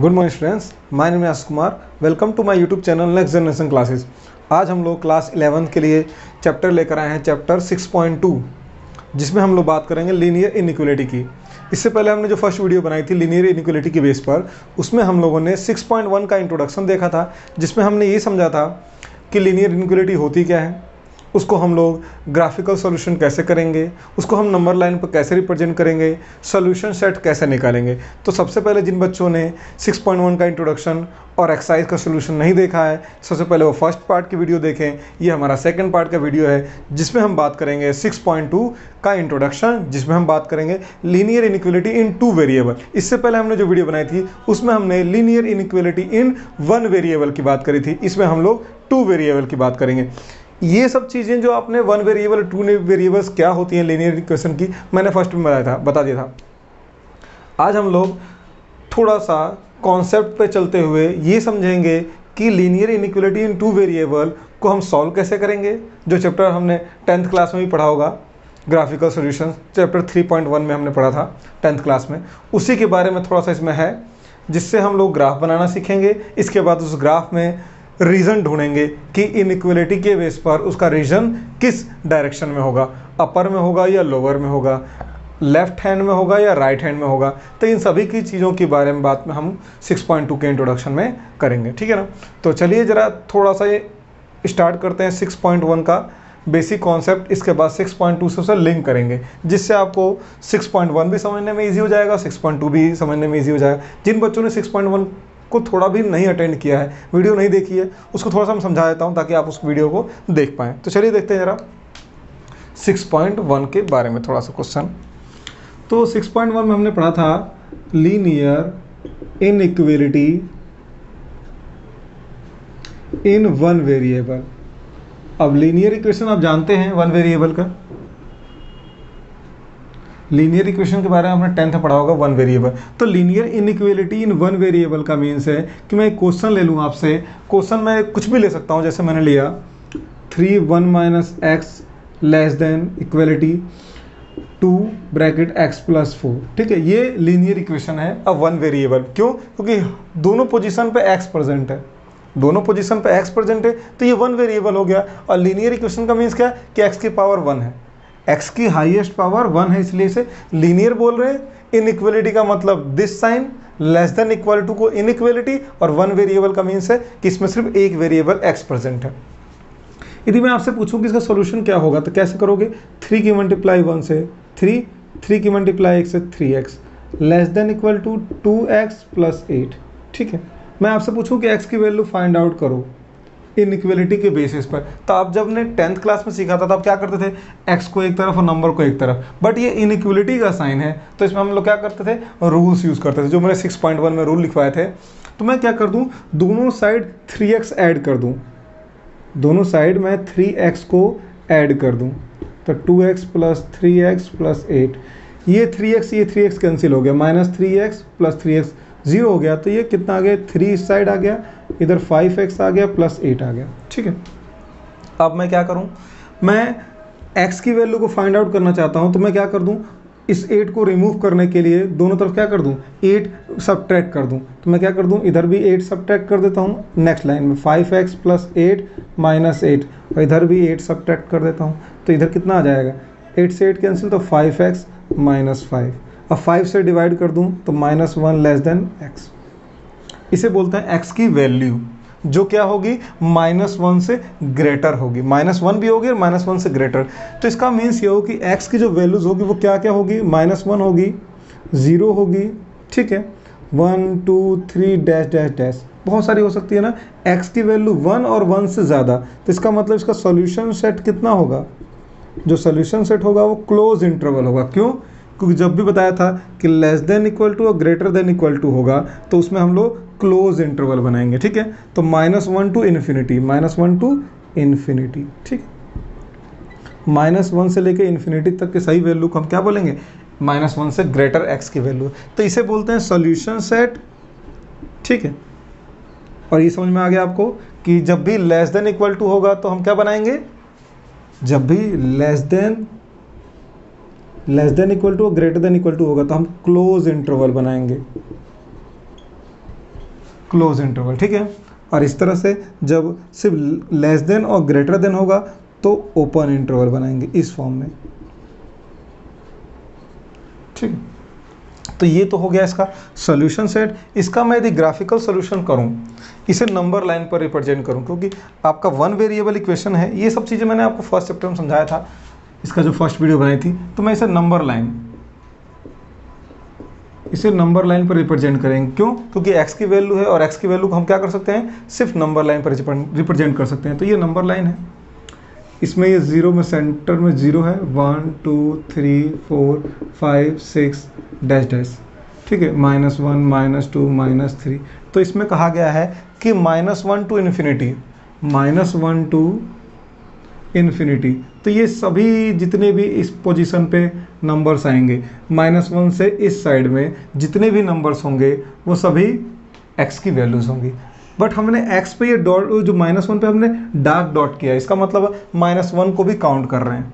Good morning students my name Aash Kumar welcome to my YouTube channel next generation classes आज हम लोग class 11 के लिए chapter लेकर आए हैं चैप्टर 6.2 जिसमें हम लोग बात करेंगे लीनियर इनइक्वलिटी की। इससे पहले हमने जो फ़र्स्ट वीडियो बनाई थी लीनियर इनइक्वलिटी के बेस पर, उसमें हम लोगों ने 6.1 का इंट्रोडक्शन देखा था, जिसमें हमने ये समझा था कि लीनियर इनइक्वलिटी होती क्या है। उसको हम लोग ग्राफिकल सॉल्यूशन कैसे करेंगे? उसको हम नंबर लाइन पर कैसे रिप्रेजेंट करेंगे? सॉल्यूशन सेट कैसे निकालेंगे? तो सबसे पहले जिन बच्चों ने 6.1 का इंट्रोडक्शन और एक्सरसाइज का सॉल्यूशन नहीं देखा है, सबसे पहले वो फ़र्स्ट पार्ट की वीडियो देखें। ये हमारा सेकंड पार्ट का वीडियो है, जिसमें हम बात करेंगे 6.2 का इंट्रोडक्शन जिसमें हम बात करेंगे linear inequality in two variable इससे पहले हमने जो वीडियो बनाई थी, उसमें हमने linear inequality in one variable की बात करी थी। इसमें हम लोग टू वेरिएबल की बात करेंगे। ये सब चीज़ें जो आपने वन वेरिएबल टू वेरिएबल्स क्या होती हैं लीनियर इक्वेशन की, मैंने फ़र्स्ट में बताया था, बता दिया था। आज हम लोग थोड़ा सा कॉन्सेप्ट पे चलते हुए ये समझेंगे कि linear inequality in two variable को हम सॉल्व कैसे करेंगे, जो चैप्टर हमने टेंथ क्लास में भी पढ़ा होगा ग्राफिकल सॉल्यूशन चैप्टर 3.1 में हमने पढ़ा था टेंथ क्लास में। उसी के बारे में थोड़ा सा इसमें है, जिससे हम लोग ग्राफ बनाना सीखेंगे, इसके बाद उस ग्राफ में रीज़न ढूंढेंगे कि इनइक्वलिटी के बेस पर उसका रीजन किस डायरेक्शन में होगा? अपर में होगा या लोअर में होगा? लेफ़्ट हैंड में होगा या राइट right हैंड में होगा? तो इन सभी की चीज़ों के बारे में बात में हम 6.2 के इंट्रोडक्शन में करेंगे, ठीक है ना? तो चलिए ज़रा थोड़ा सा ये स्टार्ट करते हैं 6.1 का। बेसिक कॉन्सेप्ट इसके बाद 6.2 से उसे लिंक करेंगे, जिससे आपको 6.1 भी समझने में ईजी हो जाएगा 6.2 भी समझने में ईजी हो जाएगा। जिन बच्चों ने 6.1 को थोड़ा भी नहीं अटेंड किया है वीडियो नहीं देखी है, उसको थोड़ा सा मैं समझा देता हूँ ताकि आप उस वीडियो को देख पाएँ। तो चलिए देखते हैं ज़रा 6.1 के बारे में थोड़ा सा क्वेश्चन तो 6.1 में हमने पढ़ा था linear inequality in one variable अब लीनियर इक्वेशन आप जानते हैं वन वेरिएबल का? लीनियर इक्वेशन के बारे में हमने टेंथ पढ़ा होगा वन वेरिएबल तो linear inequality in one variable का मीन्स है कि मैं एक क्वेश्चन ले लूँ आपसे. क्वेश्चन मैं कुछ भी ले सकता हूँ, जैसे मैंने लिया three one minus x less than equality to bracket x plus four ठीक है, ये लीनियर इक्वेशन है, अब वन वेरिएबल क्यों? क्योंकि दोनों पोजिशन पे एक्स प्रेजेंट है. दोनों पोजीशन पे एक्स प्रेजेंट है तो ये वन वेरिएबल हो गया. और लीनियर इक्वेशन का मीन्स क्या? है कि एक्स की पावर वन है. एक्स की हाईएस्ट पावर वन है, इसलिए इसे लीनियर बोल रहे हैं। इनइक्वलिटी का मतलब this sign less than equal to को इनइक्वलिटी और वन वेरिएबल का मीन्स है कि इसमें सिर्फ़ एक वेरिएबल एक्स प्रेजेंट है। यदि मैं आपसे पूछूँ कि इसका सोल्यूशन क्या होगा तो कैसे करोगे? थ्री की मल्टीप्लाई वन से थ्री थ्री की मल्टीप्लाई एक से three x less than equal to two x plus eight ठीक है? मैं आपसे पूछूँ कि एक्स की वैल्यू फाइंड आउट करो। इनइक्वलिटी के बेसिस पर। तो आप जब ने टेंथ क्लास में सीखा था तो आप क्या करते थे? एक्स को एक तरफ़ और नंबर को एक तरफ़। बट ये इनइक्वलिटी का साइन है तो इसमें हम लोग क्या करते थे? रूल्स यूज़ करते थे। जो मैंने सिक्स पॉइंट वन में रूल लिखवाए थे तो मैं क्या कर दूँ? दोनों साइड थ्री एक्स ऐड कर दूँ। दोनों साइड मैं थ्री एक्स को ऐड कर दूँ। तो two x plus three x plus eight ये थ्री एक्स ये थ्री एक्स कैंसिल हो गया। Minus three x plus three x zero हो गया तो ये कितना आ गया? थ्री इस साइड आ गया, इधर फाइव एक्स आ गया, प्लस एट आ गया, ठीक है? अब मैं क्या करूँ? मैं एक्स की वैल्यू को फाइंड आउट करना चाहता हूँ तो मैं क्या कर दूँ? इस एट को रिमूव करने के लिए दोनों तरफ़ क्या कर दूँ? एट सब कर दूँ। तो मैं क्या कर दूँ? इधर भी एट सब कर देता हूँ, नेक्स्ट लाइन में five x plus eight minus eight, और इधर भी एट सब कर देता हूँ तो इधर कितना आ जाएगा? एट से एट कैंसिल तो फाइव एक्स माइनस फाइव। अब फाइव से डिवाइड कर दूँ तो minus one less than x इसे बोलते हैं एक्स की वैल्यू जो क्या होगी? माइनस वन से ग्रेटर होगी। माइनस वन भी होगी और माइनस वन से ग्रेटर तो इसका मीन्स ये हो कि एक्स की जो वैल्यूज़ होगी, वो क्या क्या होगी? माइनस वन होगी ज़ीरो होगी, ठीक है? One two three dash dash dash बहुत सारी हो सकती है ना? एक्स की वैल्यू वन और वन से ज़्यादा। तो इसका मतलब इसका सोल्यूशन सेट कितना होगा? जो सोल्यूशन सेट होगा, वो क्लोज इंटरवल होगा। क्यों? क्योंकि जब भी बताया था कि लेस देन इक्वल टू और ग्रेटर देन इक्वल टू होगा तो उसमें हम लोग क्लोज इंटरवल बनाएँगे, ठीक है? तो minus one to infinity minus one to infinity ठीक माइनस वन से लेकर इन्फिनिटी तक के सही वैल्यू को हम क्या बोलेंगे? माइनस वन से ग्रेटर एक्स की वैल्यू तो इसे बोलते हैं सोल्यूशन सेट ठीक है? और ये समझ में आ गया आपको कि जब भी लेस देन इक्वल टू होगा तो हम क्या बनाएँगे? जब भी less than less than equal to greater than equal to होगा तो हम क्लोज इंटरवल बनाएँगे। क्लोज इंटरवल, ठीक है? और इस तरह से जब सिर्फ़ लेस देन और ग्रेटर देन होगा तो ओपन इंटरवल बनाएँगे इस फॉर्म में। ठीक? तो ये तो हो गया इसका सोल्यूशन सेट। इसका मैं यदि ग्राफिकल सोल्यूशन करूँ, इसे नंबर लाइन पर रिप्रेजेंट करूँ, क्योंकि आपका वन वेरिएबल इक्वेशन है, ये सब चीज़ें मैंने आपको फ़र्स्ट चैप्टर में समझाया था। इसका जो फ़र्स्ट वीडियो बनाई थी तो मैं इसे नंबर लाइन इसे नंबर लाइन पर रिप्रेजेंट करेंगे। क्यों? क्योंकि एक्स की वैल्यू है और एक्स की वैल्यू को हम क्या कर सकते हैं? सिर्फ़ नंबर लाइन पर रिप्रेजेंट कर सकते हैं। तो ये नंबर लाइन है। इसमें ये ज़ीरो में सेंटर में ज़ीरो है। One two three four five six dash dash ठीक है? Minus one minus two minus three तो इसमें कहा गया है कि minus one to infinity minus one to infinity तो ये सभी जितने भी इस पोजीशन पे नंबर्स आएँगे माइनस वन से इस साइड में जितने भी नंबर्स होंगे, वो सभी एक्स की वैल्यूज़ होंगी। बट हमने एक्स पे ये डॉट जो माइनस वन पे हमने डार्क डॉट किया, इसका मतलब माइनस वन को भी काउंट कर रहे हैं।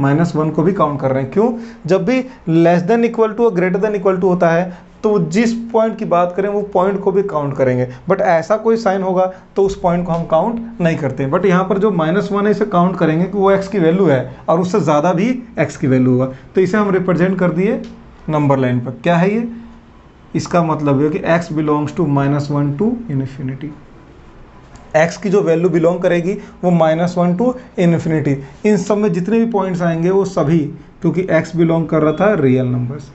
माइनस वन को भी काउंट कर रहे हैं। क्यों? जब भी लेस देन इक्वल टू और ग्रेटर देन इक्वल टू होता है तो जिस पॉइंट की बात करें, वो पॉइंट को भी काउंट करेंगे। बट ऐसा कोई साइन होगा तो उस पॉइंट को हम काउंट नहीं करते। बट यहाँ पर जो माइनस वन है, इसे काउंट करेंगे कि वो एक्स की वैल्यू है, और उससे ज़्यादा भी एक्स की वैल्यू होगा। तो इसे हम रिप्रेजेंट कर दिए नंबर लाइन पर। क्या है ये? इसका मतलब है कि x belongs to minus one to infinity x की जो वैल्यू बिलोंग करेगी, वो माइनस वन टू इन्फिनिटी इन सब में जितने भी पॉइंट्स आएँगे, वो सभी, क्योंकि एक्स बिलोंग कर रहा था रियल नंबर्स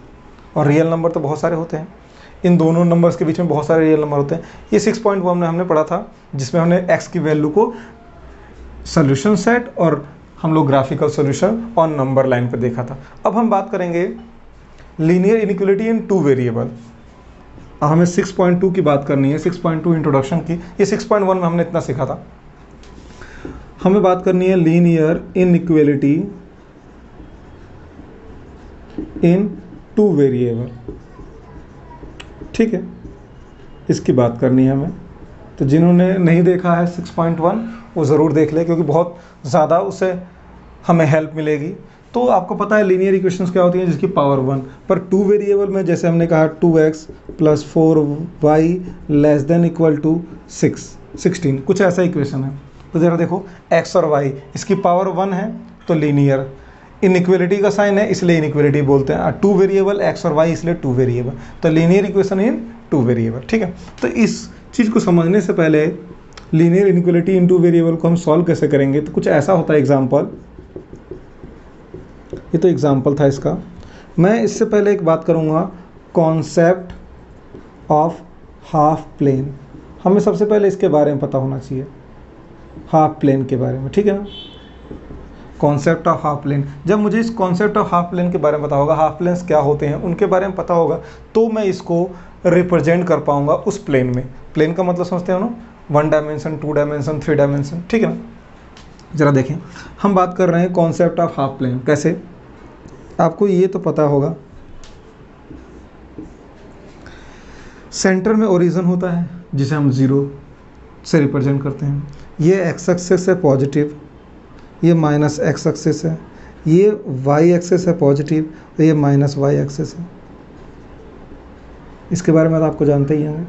और रियल नंबर तो बहुत सारे होते हैं। इन दोनों नंबर्स के बीच में बहुत सारे रियल नंबर होते हैं। ये सिक्स पॉइंट में हमने पढ़ा था, जिसमें हमने एक्स की वैल्यू को सोल्यूशन सेट और हम लोग ग्राफिकल सोल्यूशन और नंबर लाइन पर देखा था। अब हम बात करेंगे linear inequality in two variable हमें 6.2 की बात करनी है 6.2 इंट्रोडक्शन की। ये 6.1 में हमने इतना सीखा था। हमें बात करनी है linear inequality in two variable. ठीक है? इसकी बात करनी है हमें। तो जिन्होंने नहीं देखा है 6.1 वो ज़रूर देख ले, क्योंकि बहुत ज़्यादा उससे हमें हेल्प मिलेगी। तो आपको पता है लीनियर इक्वेशंस क्या होती हैं, जिसकी पावर वन पर टू वेरिएबल में, जैसे हमने कहा two x plus four y less than equal to six sixteen कुछ ऐसा इक्वेशन है। तो ज़रा देखो एक्स और वाई इसकी पावर वन है तो लीनियर इनइक्वलिटी का साइन है, इसलिए इनइक्वलिटी बोलते हैं। टू वेरिएबल एक्स और वाई, इसलिए टू वेरिएबल। तो linear equation in two variable, ठीक है? तो इस चीज़ को समझने से पहले linear inequality in two variable को हम सॉल्व कैसे करेंगे? तो कुछ ऐसा होता है एग्ज़ाम्पल ये तो एग्ज़ाम्पल था इसका। मैं इससे पहले एक बात करूँगा कॉन्सेप्ट ऑफ़ हाफ़ प्लेन हमें सबसे पहले इसके बारे में पता होना चाहिए हाफ़ प्लेन के बारे में, ठीक है ना? कॉन्सेप्ट ऑफ़ हाफ़ प्लेन जब मुझे इस कॉन्सेप्ट ऑफ़ हाफ़ प्लेन के बारे में पता होगा हाफ़ प्लेन्स क्या होते हैं, उनके बारे में पता होगा तो मैं इसको रिप्रेजेंट कर पाऊँगा उस प्लेन में। प्लेन का मतलब समझते हो ना? One dimension two dimension three dimension ठीक है ना? ज़रा देखें। हम बात कर रहे हैं कॉन्सेप्ट ऑफ़ हाफ़ प्लेन कैसे? आपको ये तो पता होगा। सेंटर में ओरिजन होता है, जिसे हम ज़ीरो से रिप्रेजेंट करते हैं। ये एक्स एक्सेस है पॉजिटिव ये माइनस एक्स एक्सेस है। ये वाई एक्सेस है पॉजिटिव और ये माइनस वाई एक्सेस है। इसके बारे में तो आपको जानते ही होंगे।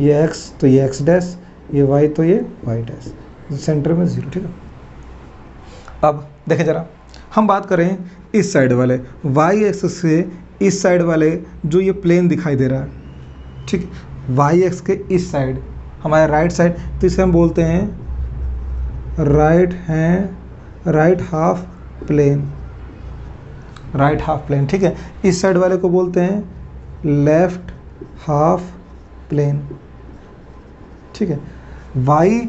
ये एक्स तो ये एक्स डैश, ये वाई तो ये वाई डैश। सेंटर में ज़ीरो, ठीक है? अब देखें ज़रा, हम बात करें इस साइड वाले। वाई एक्सेस से इस साइड वाले जो ये प्लेन दिखाई दे रहा है, ठीक? वाई एक्स के इस साइड, हमारे राइट साइड तो इसे हम बोलते हैं राइट हैं right half plane. Right half plane, ठीक है? इस साइड वाले को बोलते हैं लेफ़्ट हाफ़ प्लेन। ठीक है? वाई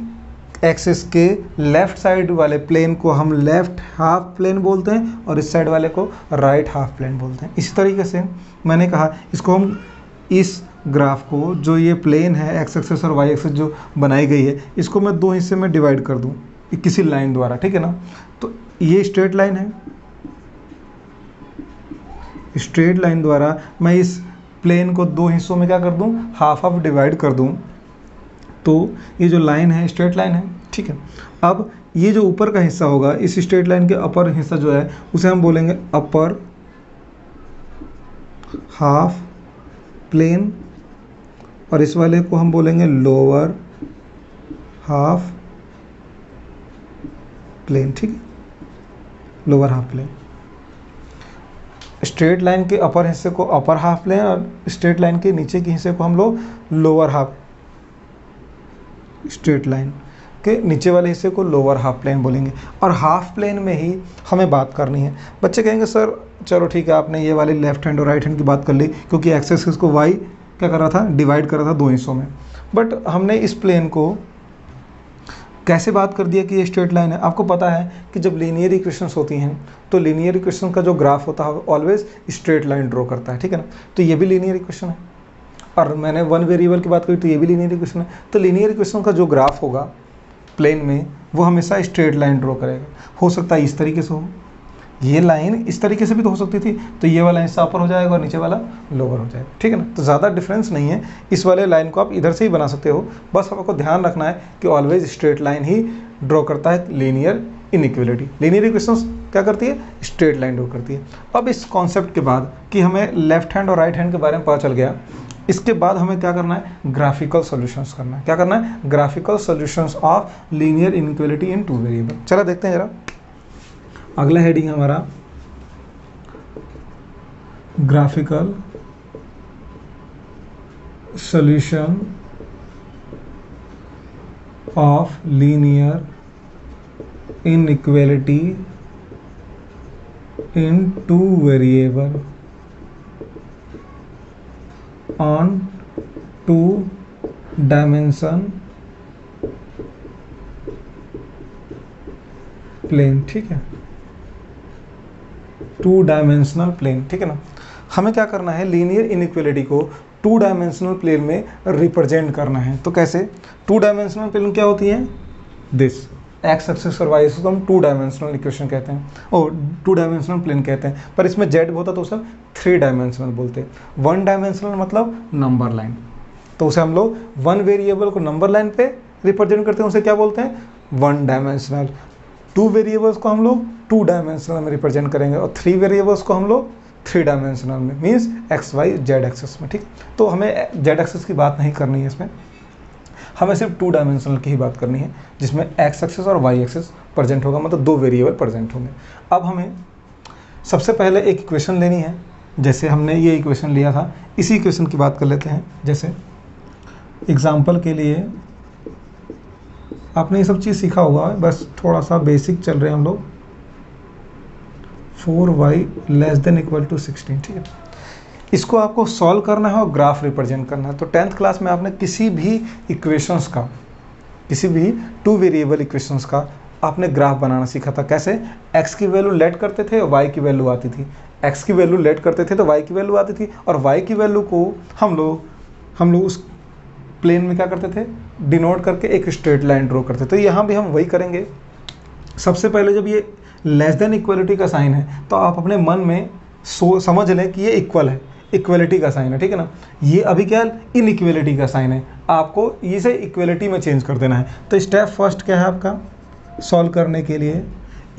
एक्सिस के लेफ़्ट साइड वाले प्लेन को हम लेफ़्ट हाफ़ प्लेन बोलते हैं और इस साइड वाले को राइट हाफ़ प्लेन बोलते हैं। इसी तरीके से मैंने कहा, इसको हम इस ग्राफ को, जो ये प्लेन है एक्स एक्सेस और वाई एक्सेस जो बनाई गई है, इसको मैं दो हिस्से में डिवाइड कर दूँ। किसी लाइन द्वारा, ठीक है ना? तो ये स्ट्रेट लाइन है। स्ट्रेट लाइन द्वारा मैं इस प्लेन को दो हिस्सों में क्या कर दूँ? हाफ़ हाफ़ डिवाइड कर दूँ। तो ये जो लाइन है, स्ट्रेट लाइन है, ठीक है? अब ये जो ऊपर का हिस्सा होगा, इस स्ट्रेट लाइन के अपर हिस्सा जो है, उसे हम बोलेंगे अपर हाफ़ प्लेन, और इस वाले को हम बोलेंगे लोअर हाफ़ प्लेन ठीक है? Lower half plane straight line के अपर हिस्से को अपर हाफ़ प्लेन और स्ट्रेट लाइन के नीचे के हिस्से को हम लोग लोअर हाफ़ स्ट्रेट लाइन के नीचे वाले हिस्से को लोअर हाफ़ प्लेन बोलेंगे। और हाफ़ प्लेन में ही हमें बात करनी है। बच्चे कहेंगे, सर, चलो ठीक है, आपने ये वाली लेफ़्ट हैंड और राइट हैंड की बात कर ली, क्योंकि एक्सेस को वाई क्या कर रहा था? डिवाइड कर रहा था दो हिस्सों में। बट हमने इस प्लेन को कैसे बात कर दिया कि ये स्ट्रेट लाइन है? आपको पता है कि जब लीनियर इक्वेशंस होती हैं तो लीनियर इक्वेशन का जो ग्राफ होता है ऑलवेज स्ट्रेट लाइन ड्रॉ करता है, ठीक है ना? तो ये भी लीनियर इक्वेशन है। और मैंने वन वेरिएबल की बात करी तो ये भी लीनियर इक्वेशन है। तो लीनियर इक्वेशन का जो ग्राफ होगा प्लेन में, वो हमेशा स्ट्रेट लाइन ड्रॉ करेगा। हो सकता है इस तरीके से हो। ये लाइन इस तरीके से भी तो हो सकती थी तो ये वाला हिस्सा अपर हो जाएगा और नीचे वाला लोअर हो जाएगा। ठीक है ना? तो ज़्यादा डिफरेंस नहीं है। इस वाले लाइन को आप इधर से ही बना सकते हो। बस आपको ध्यान रखना है कि ऑलवेज स्ट्रेट लाइन ही ड्रॉ करता है लीनियर इनइक्वलिटी लीनियर इक्वेशंस क्या करती है? स्ट्रेट लाइन ड्रॉ करती है। अब इस कॉन्सेप्ट के बाद कि हमें लेफ़्ट हैंड और राइट हैंड के बारे में पता चल गया, इसके बाद हमें क्या करना है? ग्राफिकल सॉल्यूशंस करना है। क्या करना है? Graphical solutions of linear inequality in two variable चलो देखते हैं जरा। अगला हेडिंग हमारा graphical solution of linear inequality in two variable on two dimension plane ठीक है? टू डायमेंशनल प्लेन ठीक है ना? हमें क्या करना है? लीनियर इनइक्वलिटी को टू डायमेंशनल प्लेन में रिप्रेजेंट करना है। तो कैसे? टू डायमेंशनल प्लेन क्या होती है? दिस एक्स एक्सिस और वाई को हम टू डायमेंशनल इक्वेशन कहते हैं। और टू डायमेंशनल प्लेन कहते हैं। पर इसमें जेड होता तो सब थ्री डायमेंशनल बोलते हैं। वन डायमेंशनल मतलब नंबर लाइन तो उसे हम लोग वन वेरिएबल को नंबर लाइन पे रिप्रेजेंट करते हैं, उसे क्या बोलते हैं? वन डायमेंशनल टू वेरिएबल्स को हम लोग टू डायमेंशनल में रिप्रेजेंट करेंगे और थ्री वेरिएबल्स को हम लोग थ्री डायमेंशनल में means x, y, z axes में, ठीक? तो हमें जेड एक्सेस की बात नहीं करनी है इसमें। हमें सिर्फ़ टू डायमेंशनल की ही बात करनी है, जिसमें एक्स एक्सेस और वाई एक्सेस प्रजेंट होगा मतलब दो वेरिएबल प्रजेंट होंगे। अब हमें सबसे पहले एक इक्वेशन लेनी है, जैसे हमने ये इक्वेशन लिया था, इसी इक्वेशन की बात कर लेते हैं। जैसे एग्ज़ाम्पल के लिए आपने ये सब चीज़ सीखा हुआ है बस थोड़ा सा बेसिक चल रहे हैं हम लोग। Four y less than equal to sixteen ठीक है? इसको आपको सॉल्व करना है और ग्राफ रिप्रेजेंट करना है। तो टेंथ क्लास में आपने किसी भी इक्वेशंस का, किसी भी टू वेरिएबल इक्वेशंस का आपने ग्राफ बनाना सीखा था। कैसे? X की वैल्यू लेट करते थे और y की वैल्यू आती थी। X की वैल्यू लेट करते थे तो y की वैल्यू आती थी। और y की वैल्यू को हम लोग हम लोग उस प्लेन में क्या करते थे? डिनोट करके एक स्ट्रेट लाइन ड्रॉ करते तो यहाँ भी हम वही करेंगे। सबसे पहले जब ये लेस देन इक्वलिटी का साइन है तो आप अपने मन में सो, समझ लें कि ये इक्वल है। इक्वलिटी का साइन है, ठीक है ना? ये अभी क्या इन इक्वलिटी का साइन है। आपको इसे इक्वलिटी में चेंज कर देना है। तो स्टेप फ़र्स्ट क्या है आपका? सॉल्व करने के लिए।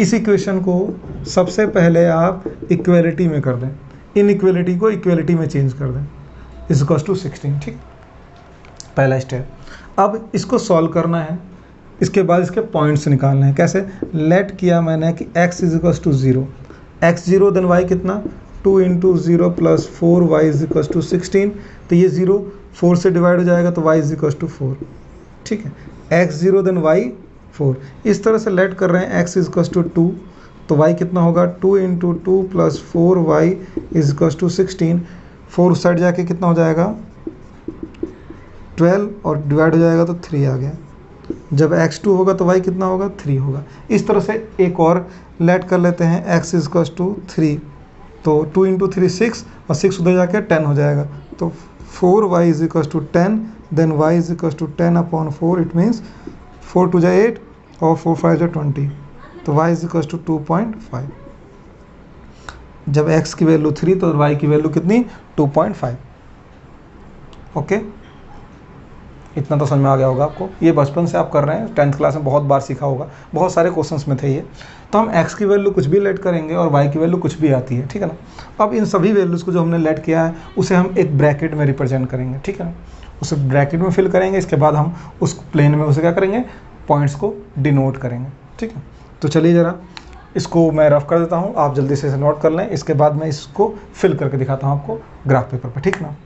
इस इक्वेशन को सबसे पहले आप इक्वलिटी में कर दें। इन इक्वलिटी को इक्वलिटी में चेंज कर दें। इज़ टू सिक्सटीन ठीक? पहला स्टेप अब इसको सॉल्व करना है। इसके बाद इसके पॉइंट्स निकालने हैं। कैसे? लेट किया मैंने कि x is equals to zero x zero then y कितना? Two into zero plus four y is equals to sixteen तो ये ज़ीरो फोर से डिवाइड हो जाएगा तो y is equals to four ठीक है? X zero then y four इस तरह से लेट कर रहे हैं। X is equals to two तो वाई कितना होगा? Two into two plus four y is equals to sixteen four side जाके कितना हो जाएगा? ट्वेल्व और डिवाइड हो जाएगा तो थ्री आ गया। जब एक्स टू होगा तो वाई कितना होगा? थ्री होगा। इस तरह से एक और लेट कर लेते हैं। एक्स इज़ टू थ्री तो टू इंटू थ्री सिक्स और सिक्स उधर जाके टेन हो जाएगा। तो four y is equals to ten then y is equals to ten upon four it means four two जा एट और फोर फाइव जा ट्वेंटी तो y is equals to two point five जब एक्स की value three तो y की value कितनी? Two point five okay इतना तो समझ में आ गया होगा आपको। ये बचपन से आप कर रहे हैं, टेंथ क्लास में बहुत बार सीखा होगा। बहुत सारे क्वेश्चंस में थे ये। तो हम एक्स की वैल्यू कुछ भी लेट करेंगे और वाई की वैल्यू कुछ भी आती है, ठीक है ना? अब इन सभी वैल्यूज़ को जो हमने लेट किया है, उसे हम एक ब्रैकेट में रिप्रेजेंट करेंगे, ठीक है ना? उसे ब्रैकेट में फिल करेंगे, इसके बाद हम उस प्लेन में उसे क्या करेंगे? पॉइंट्स को डिनोट करेंगे, ठीक है? तो चलिए ज़रा, इसको मैं रफ कर देता हूँ, आप जल्दी से इसे नोट कर लें, इसके बाद मैं इसको फिल करके दिखाता हूँ आपको ग्राफ पेपर पर, ठीक है ना?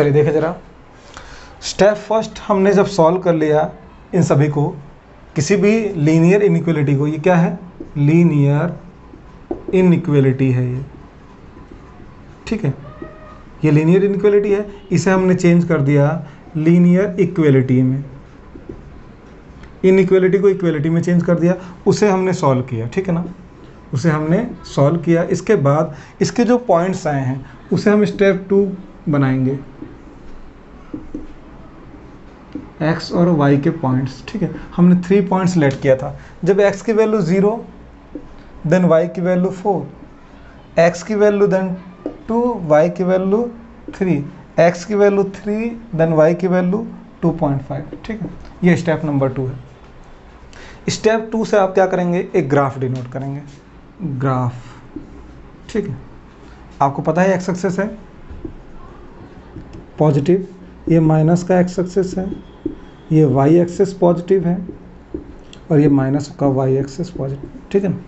चलिए देखें ज़रा। स्टेप फ़र्स्ट हमने जब सॉल्व कर लिया इन सभी को, किसी भी लीनियर इनइक्वलिटी को, ये क्या है? लीनियर इनइक्वलिटी है ये। ठीक है? ये लीनियर इनइक्वलिटी है, इसे हमने चेंज कर दिया लीनियर इक्वलिटी में। इनइक्वलिटी को इक्वलिटी में चेंज कर दिया, उसे हमने सॉल्व किया, ठीक है ना? उसे हमने सॉल्व किया। इसके बाद इसके जो पॉइंट्स आए हैं, उसे हम स्टेप टू बनाएँगे। एक्स और वाई के पॉइंट्स ठीक है? हमने थ्री पॉइंट्स लेट किया था। जब एक्स की वैल्यू ज़ीरो देन वाई की वैल्यू फोर एक्स की वैल्यू देन टू वाई की वैल्यू थ्री एक्स की वैल्यू थ्री देन वाई की वैल्यू टू पॉइंट फाइव ठीक है? ये स्टेप नंबर टू है। स्टेप टू से आप क्या करेंगे? एक ग्राफ डिनोट करेंगे। ग्राफ ठीक है? आपको पता है एक्स एक्सेस है? पॉजिटिव ये माइनस का एक्स एक्सेस है। ये वाई एक्सेस पॉजिटिव है और ये माइनस का वाई एक्सेस पॉजिटिव ठीक है ना?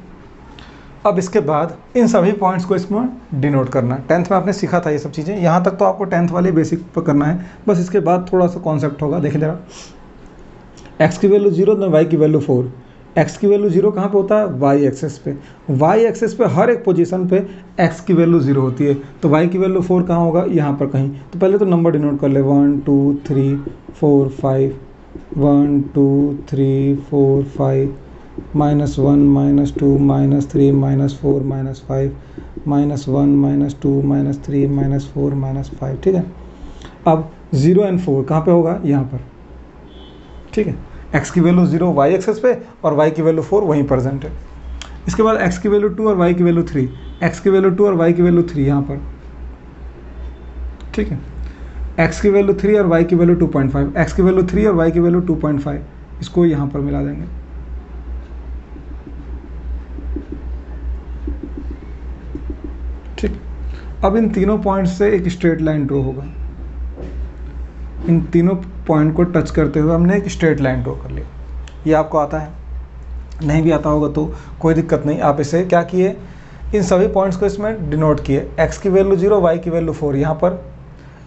अब इसके बाद इन सभी पॉइंट्स को इसमें डिनोट करना है। टेंथ में आपने सीखा था ये सब चीज़ें। यहाँ तक तो आपको टेंथ वाले बेसिक पर करना है। बस इसके बाद थोड़ा सा कॉन्सेप्ट होगा। देखिए जरा। एक्स की वैल्यू ज़ीरो तो वाई की वैल्यू फोर एक्स की वैल्यू ज़ीरो कहाँ पे होता है? वाई एक्सेस पे। वाई एक्सेस पे हर एक पोजीशन पे एक्स की वैल्यू ज़ीरो होती है। तो वाई की वैल्यू फोर कहाँ होगा? यहाँ पर कहीं। तो पहले तो नंबर डिनोट कर ले। One two three four five one, two, three, four, five, minus one, minus two, minus three, minus four, minus five, minus one, minus two, minus three, minus four, minus five, ठीक है? अब zero and four कहाँ पे होगा? यहाँ पर। ठीक है? एक्स की वैल्यू ज़ीरो वाई एक्सेस पे और वाई की वैल्यू फोर वहीं प्रेजेंट है। इसके बाद एक्स की वैल्यू टू और वाई की वैल्यू थ्री। एक्स की वैल्यू टू और वाई की वैल्यू थ्री यहाँ पर। ठीक है? एक्स की वैल्यू थ्री और वाई की value two point five x की वैल्यू थ्री और वाई की वैल्यू टू पॉइंट फाइव इसको यहाँ पर मिला देंगे। ठीक। अब इन तीनों पॉइंट से एक स्ट्रेट लाइन ड्रॉ होगा। इन तीनों पॉइंट को टच करते हुए हमने एक स्ट्रेट लाइन ड्रॉ कर लिया। ये आपको आता है। नहीं भी आता होगा तो कोई दिक्कत नहीं। आप इसे क्या किए? इन सभी पॉइंट्स को इसमें डिनोट किए। एक्स की वैल्यू ज़ीरो वाई की वैल्यू फोर यहाँ पर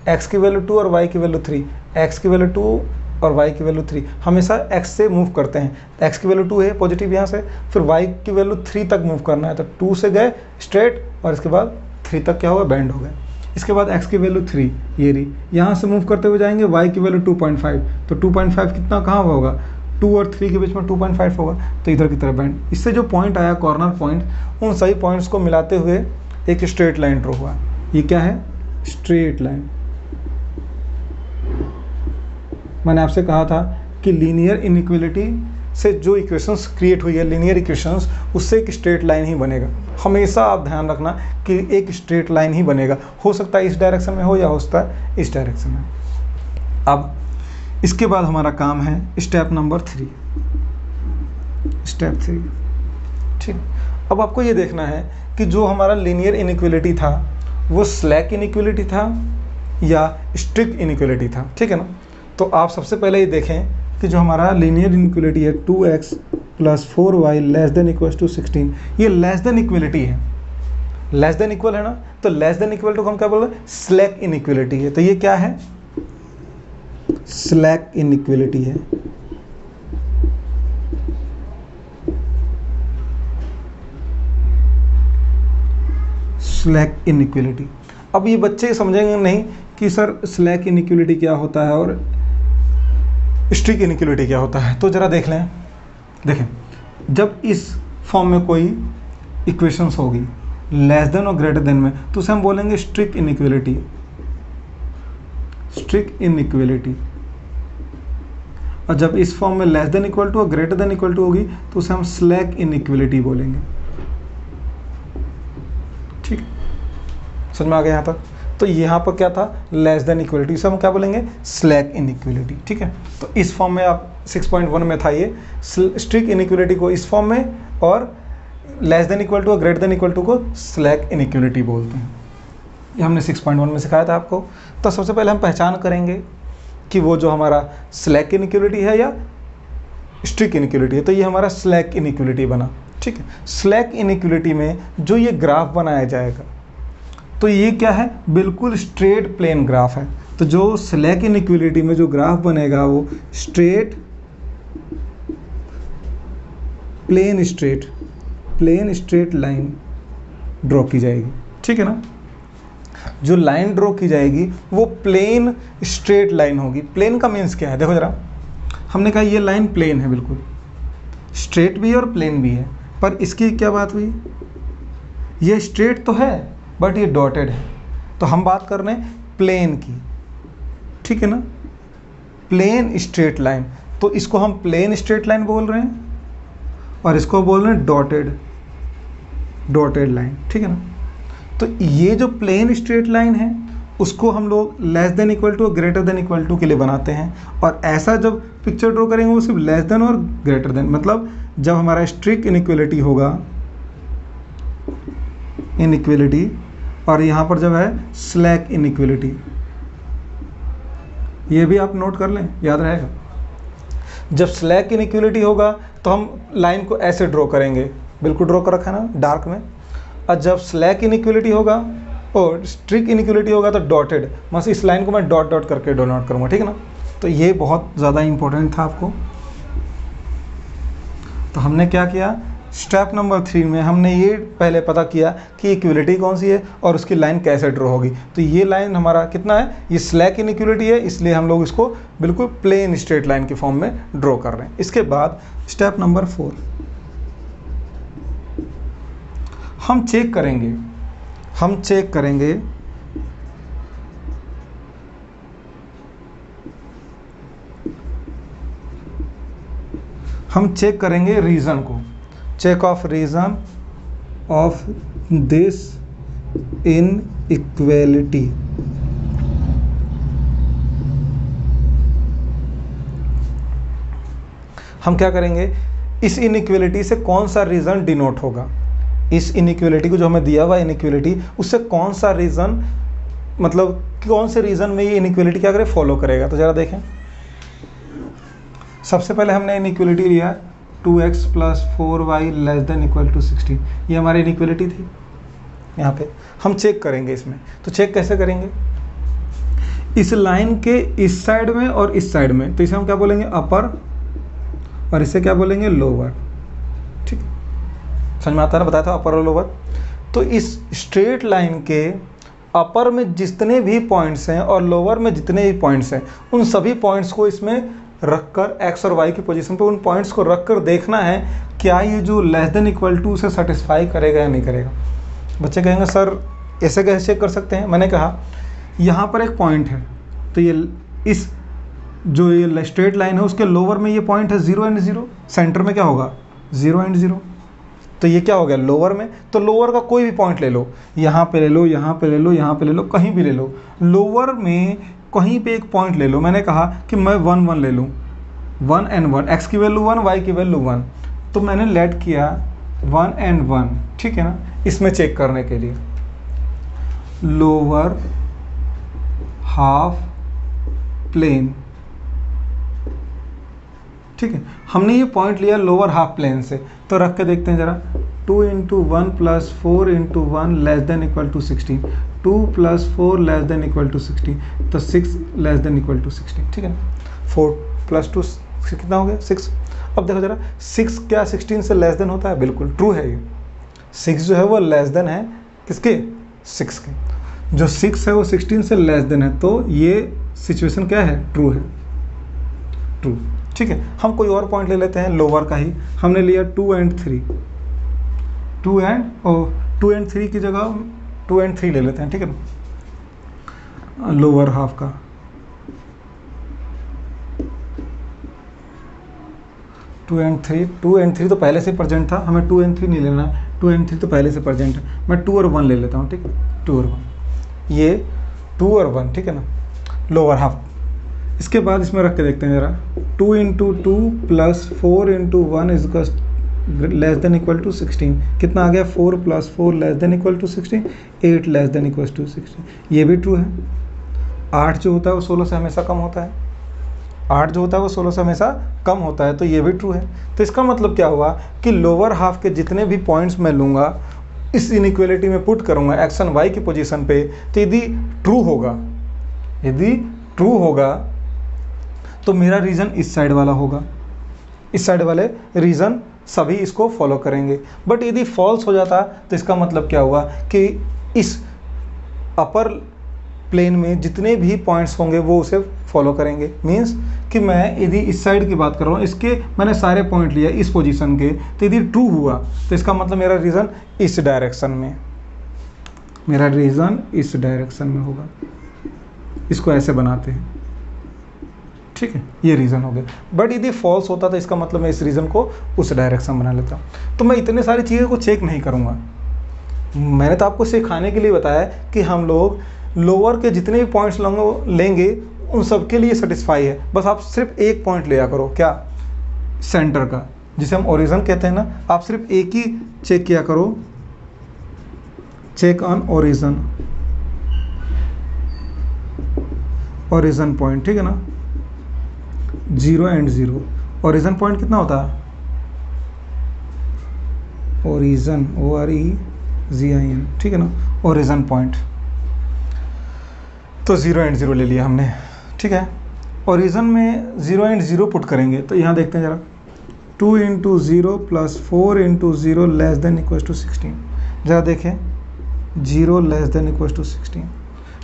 एक्स की वैल्यू टू और वाई की वैल्यू थ्री एक्स की वैल्यू टू और वाई की वैल्यू थ्री हमेशा एक्स से मूव करते हैं। एक्स की वैल्यू टू है पॉजिटिव यहाँ से, फिर वाई की वैल्यू थ्री तक मूव करना है। तो टू से गए स्ट्रेट और इसके बाद थ्री तक क्या होगा? बैंड हो गए। इसके बाद x की वैल्यू थ्री ये रही। यहाँ से मूव करते हुए जाएँगे, y की वैल्यू 2.5 तो 2.5 कितना कहाँ होगा? टू और थ्री के बीच में 2.5 होगा। तो इधर की तरफ़ बैंड इससे जो पॉइंट आया कॉर्नर पॉइंट उन सही पॉइंट्स को मिलाते हुए एक स्ट्रेट लाइन ड्रॉ हुआ। ये क्या है? स्ट्रेट लाइन मैंने आपसे कहा था कि लीनियर इनइक्वलिटी से जो इक्वेशंस क्रिएट हुई है लीनियर इक्वेशंस उससे एक स्ट्रेट लाइन ही बनेगा। हमेशा आप ध्यान रखना कि एक स्ट्रेट लाइन ही बनेगा। हो सकता है इस डायरेक्शन में हो या हो सकता है इस डायरेक्शन में। अब, इसके बाद हमारा काम है step number three step three ठीक। अब आपको ये देखना है कि जो हमारा लीनियर इनइक्वलिटी था, वो स्लैक इनइक्वलिटी था या स्ट्रिक्ट इनइक्वलिटी था, ठीक है ना? तो आप सबसे पहले ये देखें कि जो हमारा लीनियर इनक्वलिटी है two x plus four y less than equal to sixteen ये लेस देन इक्वलिटी है। लेस देन इक्वल है ना? तो लेस देन इक्वल टू हम क्या बोल रहे हैं? स्लैक इनइक्वलिटी है। तो ये क्या है? स्लैक इनइक्वलिटी है। स्लैक इनइक्वलिटी अब ये बच्चे समझेंगे नहीं कि सर, स्लैक इनइक्वलिटी क्या होता है और स्ट्रिक इनइक्वलिटी क्या होता है? तो ज़रा देख लें। देखें, जब इस फॉर्म में कोई इक्वेशंस होगी लेस देन और ग्रेटर देन में तो उसे हम बोलेंगे स्ट्रिक इनइक्वलिटी स्ट्रिक इनइक्वलिटी और जब इस फॉर्म में लेस देन इक्वल टू और ग्रेटर देन इक्वल टू होगी तो उसे हम स्लैक इनइक्वलिटी बोलेंगे। ठीक? समझ में आ गया यहाँ तक? तो यहाँ पर क्या था? लेस देन इक्वलिटी इसे हम क्या बोलेंगे? स्लैक इनइक्वलिटी ठीक है? तो इस फॉर्म में आप 6.1 में था ये। स्ट्रिक इनइक्वलिटी को इस फॉर्म में और लेस देन इक्वल टू और ग्रेटर देन इक्वल टू को स्लैक इनइक्वलिटी बोलते हैं। ये हमने 6.1 में सिखाया था आपको। तो सबसे पहले हम पहचान करेंगे कि वो जो हमारा स्लैक इनइक्वलिटी है या स्ट्रिक इनइक्वलिटी है। तो ये हमारा स्लैक इनइक्वलिटी बना, ठीक है? स्लैक इनइक्वलिटी में जो ये ग्राफ बनाया जाएगा तो ये क्या है? बिल्कुल स्ट्रेट प्लेन ग्राफ है। तो जो स्लैक इनइक्वलिटी में जो ग्राफ बनेगा, वो straight plain straight plain straight line draw की जाएगी। ठीक है ना? जो लाइन ड्रॉ की जाएगी, वो प्लेन स्ट्रेट लाइन होगी। प्लेन का मीन्स क्या है? देखो जरा। हमने कहा ये लाइन प्लेन है, बिल्कुल। स्ट्रेट भी है और प्लेन भी है। पर इसकी क्या बात हुई? ये स्ट्रेट तो है। बट ये डॉटेड है। तो हम बात कर रहे हैं प्लेन की। ठीक है ना? Plain straight line. तो इसको हम प्लेन स्ट्रेट लाइन बोल रहे हैं और इसको बोल रहे हैं डॉटेड डॉटेड लाइन। ठीक है ना? तो ये जो प्लेन स्ट्रेट लाइन है, उसको हम लोग लेस देन इक्वल टू और ग्रेटर देन इक्वल टू के लिए बनाते हैं। और ऐसा जब पिक्चर ड्रॉ करेंगे, वो सिर्फ़ लेस देन और ग्रेटर देन मतलब जब हमारा स्ट्रिक इनइक्वलिटी होगा इनइक्वलिटी और यहाँ पर जब है स्लैक इनइक्वलिटी ये भी आप नोट कर लें, याद रहेगा। जब स्लैक इनइक्वलिटी होगा तो हम लाइन को ऐसे ड्रॉ करेंगे। बिल्कुल ड्रॉ कर रखा है ना डार्क में। और जब स्लैक इनइक्वलिटी होगा और स्ट्रिक इनइक्वलिटी होगा तो डॉटेड बस इस लाइन को मैं डॉट डॉट करके डोनोट करूँगा, ठीक है ना? तो ये बहुत ज़्यादा इंपॉर्टेंट था आपको। तो हमने क्या किया? स्टेप नंबर थ्री में हमने ये पहले पता किया कि इक्वलिटी कौन सी है और उसकी लाइन कैसे ड्रॉ होगी। तो ये लाइन हमारा कितना है? ये स्लैक इनइक्वलिटी है, इसलिए हम लोग इसको बिल्कुल प्लेन स्ट्रेट लाइन के फॉर्म में ड्रॉ कर रहे हैं। इसके बाद स्टेप नंबर फोर हम चेक करेंगे, हम चेक करेंगे हम चेक करेंगे रीज़न को। Of reason of this inequality हम क्या करेंगे? इस इनइक्वलिटी से कौन सा रीज़न डिनोट होगा? इस इनइक्वलिटी को जो हमें दिया हुआ इनइक्वलिटी उससे कौन सा रीज़न मतलब कौन से रीज़न में ये इनइक्वलिटी क्या करे? फॉलो करेगा। तो ज़रा देखें। सबसे पहले हमने इनइक्वलिटी लिया। Two x plus four y less than equal to sixteen. ये हमारी इनइक्वलिटी थी। यहाँ पे हम चेक करेंगे इसमें। तो चेक कैसे करेंगे? इस लाइन के इस साइड में और इस साइड में। तो इसे हम क्या बोलेंगे? अपर। और इसे क्या बोलेंगे? लोअर। ठीक। समझ में आता है ना? बताया था अपर और लोअर। तो इस स्ट्रेट लाइन के अपर में जितने भी पॉइंट्स हैं और लोअर में जितने भी पॉइंट्स हैं, उन सभी पॉइंट्स को इसमें रखकर एक्स और वाई की पोजीशन पे उन पॉइंट्स को रखकर देखना है, क्या ये जो लेस देन इक्वल टू से सेटिस्फाई करेगा या नहीं करेगा। बच्चे कहेंगे, सर, ऐसे कैसे कर सकते हैं? मैंने कहा, यहाँ पर एक पॉइंट है। तो ये इस जो ये स्ट्रेट लाइन है, उसके लोअर में ये पॉइंट है ज़ीरो एंड ज़ीरो सेंटर में क्या होगा? ज़ीरो एंड ज़ीरो तो ये क्या हो गया? लोअर में। तो लोअर का कोई भी पॉइंट ले लो। यहाँ पे ले लो, यहाँ पे ले लो, यहाँ पे ले लो, कहीं भी ले लो। लोअर में कहीं पे एक पॉइंट ले लो। मैंने कहा कि मैं वन वन ले लूँ। वन एंड वन एक्स की वैल्यू वन वाई की वैल्यू वन तो मैंने लेट किया वन एंड वन ठीक है ना? इसमें चेक करने के लिए। लोअर हाफ़ प्लेन ठीक है? हमने ये पॉइंट लिया लोअर हाफ़ प्लेन से। तो रख के देखते हैं ज़रा। Two into one plus four into one less than equal to sixteen two plus four less than equal to sixteen तो six less than equal to sixteen ठीक है ना? फोर प्लस टू कितना हो गया? सिक्स। अब देखो जरा, सिक्स क्या सिक्सटीन से लेस देन होता है? बिल्कुल ट्रू है ये। सिक्स जो है वो लेस देन है किसके? सिक्स के। जो सिक्स है वो सिक्सटीन से लेस देन है तो ये सिचुएशन क्या है? ट्रू है। ट्रू। ठीक है, हम कोई और पॉइंट ले लेते हैं, लोअर का ही। हमने लिया two and three. Two and, oh, two and three की जगह टू एंड थ्री ले लेते हैं, ठीक है? ना लोअर हाफ़ का। Two and three two and three तो पहले से प्रजेंट था, हमें टू एंड थ्री नहीं लेना है। टू एंड थ्री तो पहले से प्रेजेंट है। मैं टू और वन ले लेता हूँ, ठीक है? टू और वन ये टू और वन ठीक है ना? लोअर हाफ़ इसके बाद इसमें रख के देखते हैं ज़रा। Two into two plus four into one is less than equal to sixteen कितना आ गया? Four plus four less than equal to sixteen eight less than equal to sixteen ये भी ट्रू है. आठ जो होता है वो सोलह से हमेशा कम होता है. आठ जो होता है वो सोलह से हमेशा कम होता है तो ये भी ट्रू है. तो इसका मतलब क्या हुआ? कि लोअर हाफ़ के जितने भी पॉइंट्स मैं लूँगा, इस इनइक्वलिटी में पुट करूँगा एंड वाई की पोजीशन पे तो यदि ट्रू होगा, यदि ट्रू होगा तो मेरा रीज़न इस साइड वाला होगा. इस साइड वाले रीज़न सभी इसको फॉलो करेंगे। बट यदि फॉल्स हो जाता तो इसका मतलब क्या हुआ कि इस अपर प्लेन में जितने भी पॉइंट्स होंगे, वो उसे फॉलो करेंगे। मीन्स कि मैं यदि इस साइड की बात कर रहा हूँ, इसके मैंने सारे पॉइंट लिया इस पोजीशन के तो यदि ट्रू हुआ तो इसका मतलब मेरा रीज़न इस डायरेक्शन में। मेरा रीज़न इस डायरेक्शन में होगा। इसको ऐसे बनाते हैं। ठीक है, ये रीज़न हो गया। बट यदि फॉल्स होता तो इसका मतलब मैं इस रीज़न को उस डायरेक्शन बना लेता। तो मैं इतने सारी चीज़ों को चेक नहीं करूँगा। मैंने तो आपको सिखाने के लिए बताया कि हम लोग लोअर के जितने भी पॉइंट्स लेंगे उन सब के लिए सेटिस्फाई है। बस आप सिर्फ़ एक पॉइंट लिया करो, क्या? सेंटर का, जिसे हम ओरिजन कहते हैं ना, आप सिर्फ़ एक ही चेक किया करो। Check on origin origin point ठीक है ना? Zero and zero. Origin point कितना होता? है origin O R I G I N ठीक है ना? ओरिजन पॉइंट तो ज़ीरो एंड ज़ीरो ले लिया हमने, ठीक है? ओरिजन में ज़ीरो एंड ज़ीरो पुट करेंगे तो यहाँ देखते हैं ज़रा। Two into zero plus four into zero less than equal to sixteen ज़रा देखें, zero less than equal to sixteen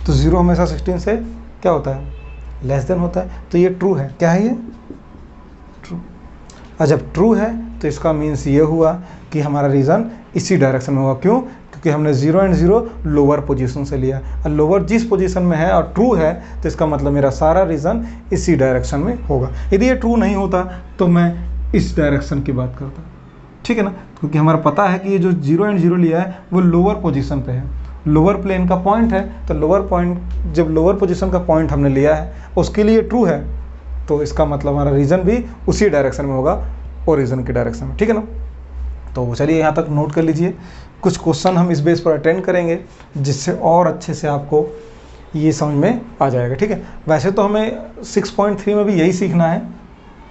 तो ज़ीरो हमेशा सिक्सटीन से क्या होता है? लेस देन होता है तो ये ट्रू है। क्या है ये? ट्रू और जब ट्रू है तो इसका मीन्स ये हुआ कि हमारा रीज़न इसी डायरेक्शन में हुआ। क्यों? क्योंकि हमने zero and zero lower position से लिया। और लोअर जिस पोजीशन में है और ट्रू है तो इसका मतलब मेरा सारा रीज़न इसी डायरेक्शन में होगा। यदि ये ट्रू नहीं होता तो मैं इस डायरेक्शन की बात करता। ठीक है ना? क्योंकि हमारा पता है कि ये जो ज़ीरो एंड ज़ीरो लिया है, वो लोअर पोजीशन पे है। लोअर प्लेन का पॉइंट है तो लोअर पॉइंट जब लोअर पोजीशन का पॉइंट हमने लिया है, उसके लिए ट्रू है तो इसका मतलब हमारा रीज़न भी उसी डायरेक्शन में होगा ओरिजन के डायरेक्शन में, ठीक है ना? तो चलिए यहाँ तक नोट कर लीजिए। कुछ क्वेश्चन हम इस बेस पर अटेंड करेंगे, जिससे और अच्छे से आपको ये समझ में आ जाएगा, ठीक है? वैसे तो हमें 6.3 में भी यही सीखना है,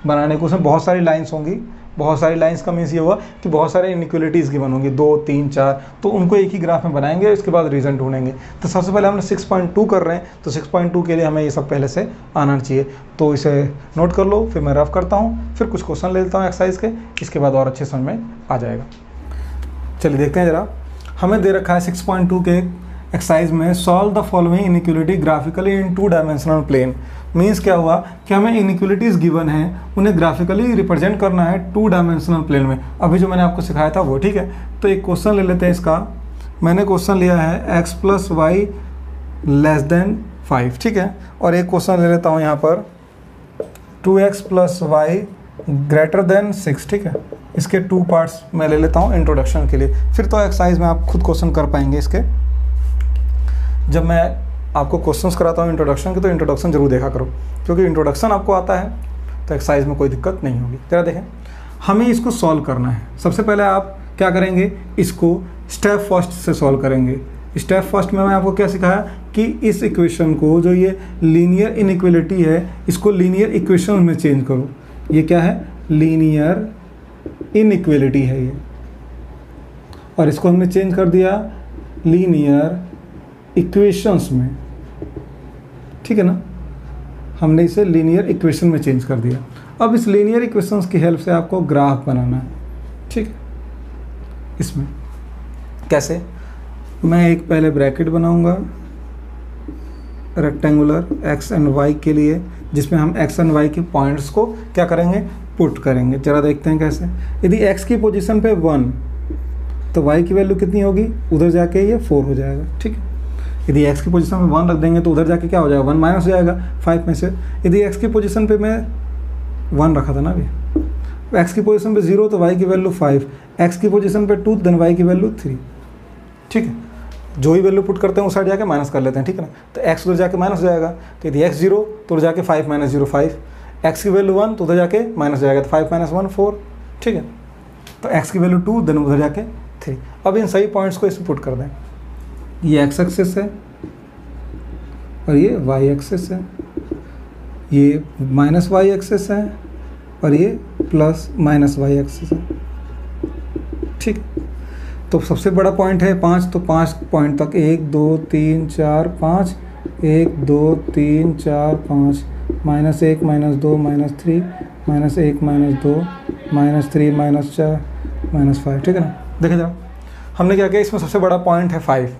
बनाने को उसमें बहुत सारी लाइंस होंगी। बहुत सारी लाइंस का मीन्स ये हुआ कि बहुत सारे इनक्वलिटीज़ की बनोगी दो, तीन, चार तो उनको एक ही ग्राफ में बनाएँगे उसके बाद रीज़न ढूंढेंगे। तो सबसे पहले हमने 6.2 कर रहे हैं तो 6.2 के लिए हमें ये सब पहले से आना चाहिए। तो इसे नोट कर लो, फिर मैं रफ करता हूँ, फिर कुछ क्वेश्चन ले लेता हूँ एक्सरसाइज के, इसके बाद और अच्छे समझ में आ जाएगा। चलिए देखते हैं ज़रा। हमें दे रखा है सिक्स के एक्सरसाइज में solve the following inequality graphically in two dimensional plane means क्या हुआ? कि हमें इनक्वलिटीज़ गिवन है, उन्हें ग्राफिकली रिप्रेजेंट करना है टू डायमेंशनल प्लेन में। अभी जो मैंने आपको सिखाया था वो ठीक है। तो एक क्वेश्चन ले लेते हैं इसका। मैंने क्वेश्चन लिया है x plus y less than five ठीक है? और एक क्वेश्चन ले लेता हूँ यहाँ पर। Two x plus y greater than six ठीक है? इसके टू पार्ट्स मैं ले लेता हूँ इंट्रोडक्शन के लिए। फिर तो एक्सरसाइज में आप खुद क्वेश्चन कर पाएँगे इसके। जब मैं आपको क्वेश्चंस कराता हूँ इंट्रोडक्शन के तो इंट्रोडक्शन ज़रूर देखा करो। क्योंकि इंट्रोडक्शन आपको आता है तो एक्सरसाइज में कोई दिक्कत नहीं होगी। तेरा देखें, हमें इसको सॉल्व करना है। सबसे पहले आप क्या करेंगे, इसको स्टेप फ़र्स्ट से सॉल्व करेंगे। स्टेप फ़र्स्ट में मैं आपको क्या सिखाया, कि इस इक्वेशन को जो ये लीनियर इनइक्वलिटी है, इसको लीनियर इक्वेशन में चेंज करो। ये क्या है? लीनियर इनइक्वलिटी है ये। और इसको हमने चेंज कर दिया लीनियर इक्वेशंस में ठीक है ना? हमने इसे लीनियर इक्वेशन में चेंज कर दिया। अब इस लीनियर इक्वेशंस की हेल्प से आपको ग्राफ बनाना है ठीक है? इसमें। कैसे? मैं एक पहले ब्रैकेट बनाऊँगा रेक्टेंगुलर एक्स एंड वाई के लिए जिसमें हम एक्स एंड वाई के पॉइंट्स को क्या करेंगे? पुट करेंगे। जरा देखते हैं कैसे। यदि एक्स की पोजीशन पे वन तो वाई की वैल्यू कितनी होगी? उधर जाके ये फोर हो जाएगा ठीक है? यदि एक्स की पोजीशन में वन रख देंगे तो उधर जाके क्या हो जाएगा? वन माइनस हो जाएगा फाइव में से। यदि एक्स की पोजीशन पे मैं वन रखा था ना अभी एक्स की पोजीशन पे ज़ीरो तो वाई की वैल्यू फाइव एक्स की पोजीशन पे टू देन वाई की वैल्यू थ्री ठीक है? जो ही वैल्यू पुट करते हैं, उस साइड जाके माइनस कर लेते हैं, ठीक है ना? तो एक्स उधर जाके माइनस हो जाएगा। तो यदि एक्स ज़ीरो तो उधर जाके five minus zero five x की वैल्यू वन तो उधर जाके माइनस हो जाएगा तो फाइव माइनस वन फोर ठीक है? तो एक्स की वैल्यू टू देन उधर जाके थ्री अब इन सही पॉइंट्स को इसमें पुट कर दें। ये एक्स एक्सेस है और ये वाई एक्सेस है। ये माइनस वाई एक्सेस है और ये प्लस माइनस वाई एक्सेस है। ठीक? तो सबसे बड़ा पॉइंट है पाँच तो पाँच पॉइंट तक एक, दो, तीन, चार, पाँच। एक, दो, तीन, चार, पाँच। माइनस एक माइनस दो माइनस थ्री माइनस एक माइनस दो। माइनस थ्री माइनस चार। माइनस फाइव ठीक है ना? देखें जरा, हमने क्या किया? इसमें सबसे बड़ा पॉइंट है फाइव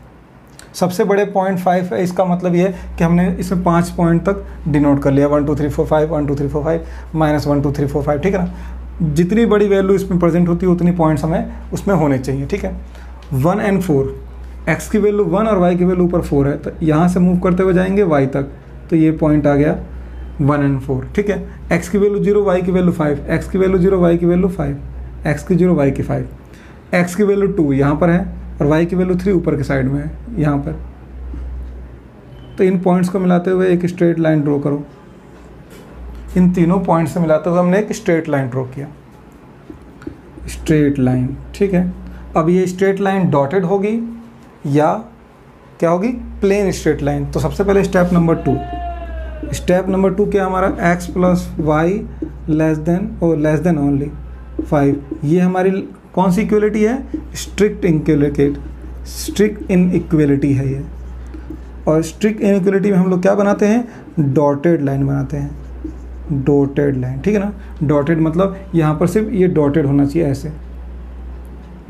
सबसे बड़े पॉइंट फाइव है, इसका मतलब ये है कि हमने इसमें पाँच पॉइंट तक डिनोट कर लिया। One two three four five one two three four five minus one two three four five ठीक है ना? जितनी बड़ी वैल्यू इसमें प्रेजेंट होती है, उतनी पॉइंट्स हमें उसमें होने चाहिए, ठीक है? वन एंड फोर एक्स की वैल्यू वन और वाई की वैल्यू ऊपर फोर है तो यहाँ से मूव करते हुए जाएँगे वाई तक। तो ये पॉइंट आ गया वन एंड फोर ठीक है? एक्स की वैल्यू ज़ीरो वाई की वैल्यू फाइव एक्स की वैल्यू ज़ीरो वाई की वैल्यू फाइव एक्स की ज़ीरो वाई की फाइव एक्स की वैल्यू टू यहाँ पर है और वाई की वैल्यू थ्री ऊपर के साइड में है, यहाँ पर। तो इन पॉइंट्स को मिलाते हुए एक स्ट्रेट लाइन ड्रॉ करो। इन तीनों पॉइंट से मिलाते हुए हमने एक स्ट्रेट लाइन ड्रॉ किया। स्ट्रेट लाइन ठीक है? अब ये स्ट्रेट लाइन डॉटेड होगी या क्या होगी? प्लेन स्ट्रेट लाइन तो सबसे पहले step number two step number two क्या हमारा? X plus y less than और लेस देन ओनली फाइव ये हमारी कौन सी इक्वलिटी है? स्ट्रिक्ट इनक्यूलिकेट स्ट्रिक्ट इन इक्वलिटी है ये। और स्ट्रिक्ट इन इक्वलिटी में हम लोग क्या बनाते हैं? डॉटेड लाइन बनाते हैं। डॉटेड लाइन ठीक है ना? डॉटेड मतलब यहाँ पर सिर्फ़ ये डॉटेड होना चाहिए ऐसे।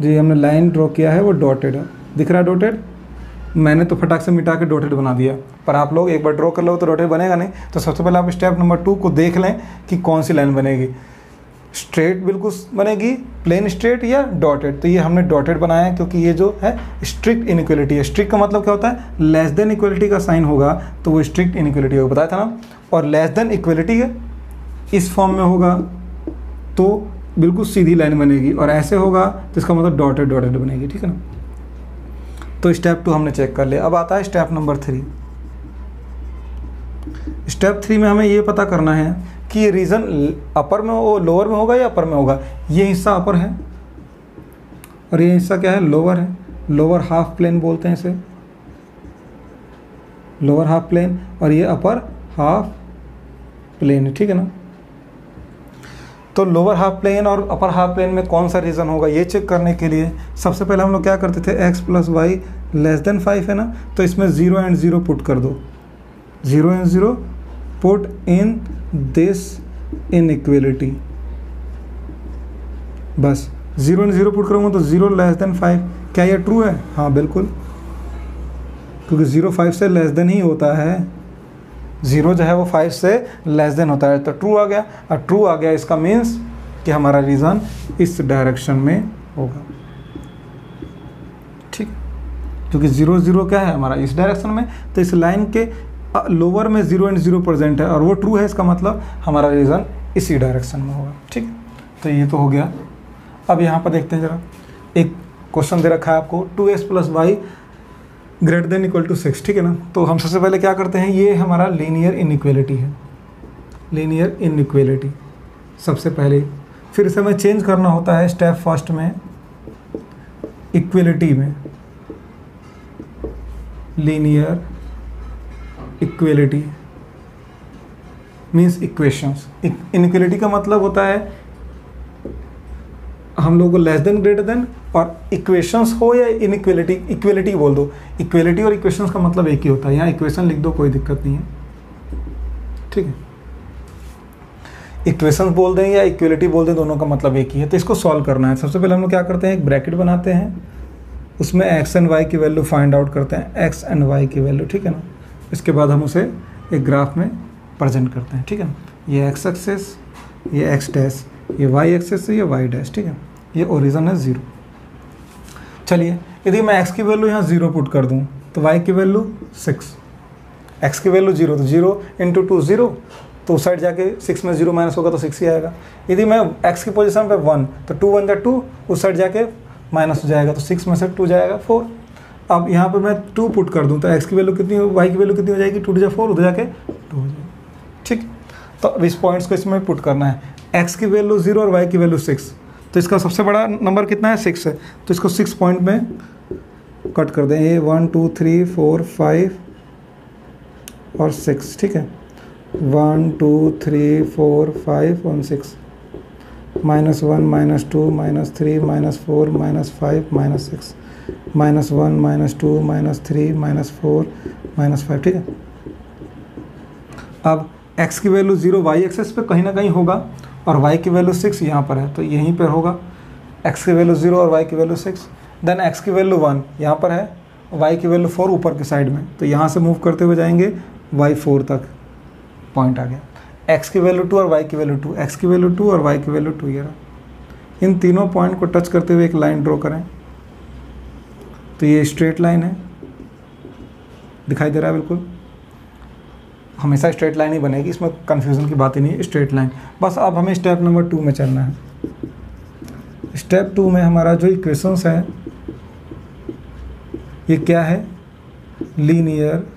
जो हमने लाइन ड्रॉ किया है वो डॉटेड है। दिख रहा है डॉटेड मैंने तो फटाक से मिटा के डॉटेड बना दिया। पर आप लोग एक बार ड्रॉ कर लो तो डॉटेड बनेगा नहीं। तो सबसे पहले आप स्टेप नंबर टू को देख लें कि कौन सी लाइन बनेगी। स्ट्रेट बिल्कुल बनेगी, प्लेन स्ट्रेट या डॉटेड। तो ये हमने डॉटेड बनाया है क्योंकि ये जो है, स्ट्रिक्ट इनक्वलिटी है। स्ट्रिक्ट का मतलब क्या होता है? लेस देन इक्वलिटी का साइन होगा तो वो स्ट्रिक्ट इनक्वलिटी होगा। बताया था ना? और लेस देन इक्वलिटी इस फॉर्म में होगा तो बिल्कुल सीधी लाइन बनेगी। और ऐसे होगा तो इसका मतलब डॉटेड डॉटेड बनेगी, ठीक है ना? तो स्टेप टू हमने चेक कर लिया। अब आता है step number three. Step three में हमें ये पता करना है कि रीजन अपर में हो लोअर में होगा या अपर में होगा? ये हिस्सा अपर है। और ये हिस्सा क्या है? लोअर है। लोअर हाफ़ प्लेन बोलते हैं इसे। लोअर हाफ़ प्लेन और ये अपर हाफ़ प्लेन ठीक है ना? तो लोअर हाफ़ प्लेन और अपर हाफ़ प्लेन में कौन सा रीज़न होगा? ये चेक करने के लिए सबसे पहले हम लोग क्या करते थे? X plus y less than five है ना? तो इसमें ज़ीरो एंड ज़ीरो पुट कर दो। Zero and zero put in this inequality बस ज़ीरो एंड ज़ीरो पुट करूँगा तो ज़ीरो लेस देन फाइव क्या ये ट्रू है? हाँ बिल्कुल। क्योंकि ज़ीरो फाइव से लेस देन ही होता है। ज़ीरो जो है वो फाइव से लेस देन होता है। तो ट्रू आ गया। और ट्रू आ गया इसका मीन्स कि हमारा रीज़न इस डायरेक्शन में होगा। ठीक। क्योंकि ज़ीरो ज़ीरो क्या है? हमारा इस डायरेक्शन में। तो इस लाइन के लोअर में ज़ीरो एंड ज़ीरो प्रेजेंट है और वो ट्रू है, इसका मतलब हमारा रीज़न इसी डायरेक्शन में होगा, ठीक? तो ये तो हो गया। अब यहाँ पर देखते हैं ज़रा। एक क्वेश्चन दे रखा है आपको two s plus y greater than equal to six ठीक है ना? तो हम सबसे पहले क्या करते हैं, ये हमारा लीनियर इनइक्वलिटी है। लीनियर इनइक्वलिटी सबसे पहले। फिर इसे हमें चेंज करना होता है स्टेप फ़र्स्ट में इक्वलिटी में। Linear equality means equations inequality का मतलब होता है हम लोगों को लेस देन ग्रेटर देन और इक्वेशंस हो या इनइक्वलिटी इक्वलिटी बोल दो। इक्वेलिटी और इक्वेशंस का मतलब एक ही होता है। यहाँ इक्वेशन लिख दो, कोई दिक्कत नहीं है। ठीक है? इक्वेशंस बोल दें या इक्वलिटी बोल दें, दोनों का मतलब एक ही है। तो इसको सॉल्व करना है। सबसे पहले हम लोग क्या करते हैं? एक ब्रैकेट बनाते हैं। उसमें एक्स एंड वाई की वैल्यू फाइंड आउट करते हैं। एक्स एंड वाई की वैल्यू ठीक है ना? इसके बाद हम उसे एक ग्राफ में प्रजेंट करते हैं, ठीक है? ये एक्स एक्सेस ये एक्स डैश ये वाई एक्सेस ये वाई डैश ठीक है? ये ओरिजन है ज़ीरो चलिए, यदि मैं एक्स की वैल्यू यहाँ ज़ीरो पुट कर दूँ तो वाई की वैल्यू सिक्स एक्स की वैल्यू ज़ीरो तो ज़ीरो इंटू टू ज़ीरो तो उस साइड जाके सिक्स में ज़ीरो माइनस होगा तो सिक्स ही आएगा। यदि मैं एक्स की पोजीशन पे वन तो टू वन जा टू उस साइड जाके माइनस हो जाएगा तो सिक्स में से टू जाएगा फोर अब यहाँ पर मैं टू पुट कर दूँ तो एक्स की वैल्यू कितनी वाई की वैल्यू कितनी हो जाएगी? टू टू फोर उधर जाके टू हो जाएगा। ठीक? तो इस पॉइंट्स को इसमें पुट करना है। एक्स की वैल्यू ज़ीरो और वाई की वैल्यू सिक्स तो इसका सबसे बड़ा नंबर कितना है? सिक्स है। तो इसको सिक्स पॉइंट में कट कर दें। A one two three four five और सिक्स ठीक है? One two three four five one six minus one minus two minus three minus four minus five minus six minus one minus two minus three minus four minus five ठीक है अब x की value zero Y axis पे कहीं ना कहीं होगा और y की वैल्यू सिक्स यहाँ पर है तो यहीं पर होगा x की वैल्यू ज़ीरो और y की वैल्यू सिक्स देन x की वैल्यू वन यहाँ पर है y की वैल्यू फोर ऊपर के साइड में तो यहाँ से मूव करते हुए जाएँगे y फोर तक पॉइंट आ गया x की वैल्यू टू और y की वैल्यू टू एक्स की वैल्यू टू और y की वैल्यू टू ये रहा इन तीनों पॉइंट को टच करते हुए एक लाइन ड्रॉ करें तो ये स्ट्रेट लाइन है। दिखाई दे रहा है बिल्कुल। हमेशा स्ट्रेट लाइन ही बनेगी, इसमें कन्फ्यूज़न की बात ही नहीं है स्ट्रेट लाइन बस अब हमें स्टेप नंबर टू में चलना है। स्टेप टू में हमारा जो इक्वेशंस है, ये क्या है? लीनियर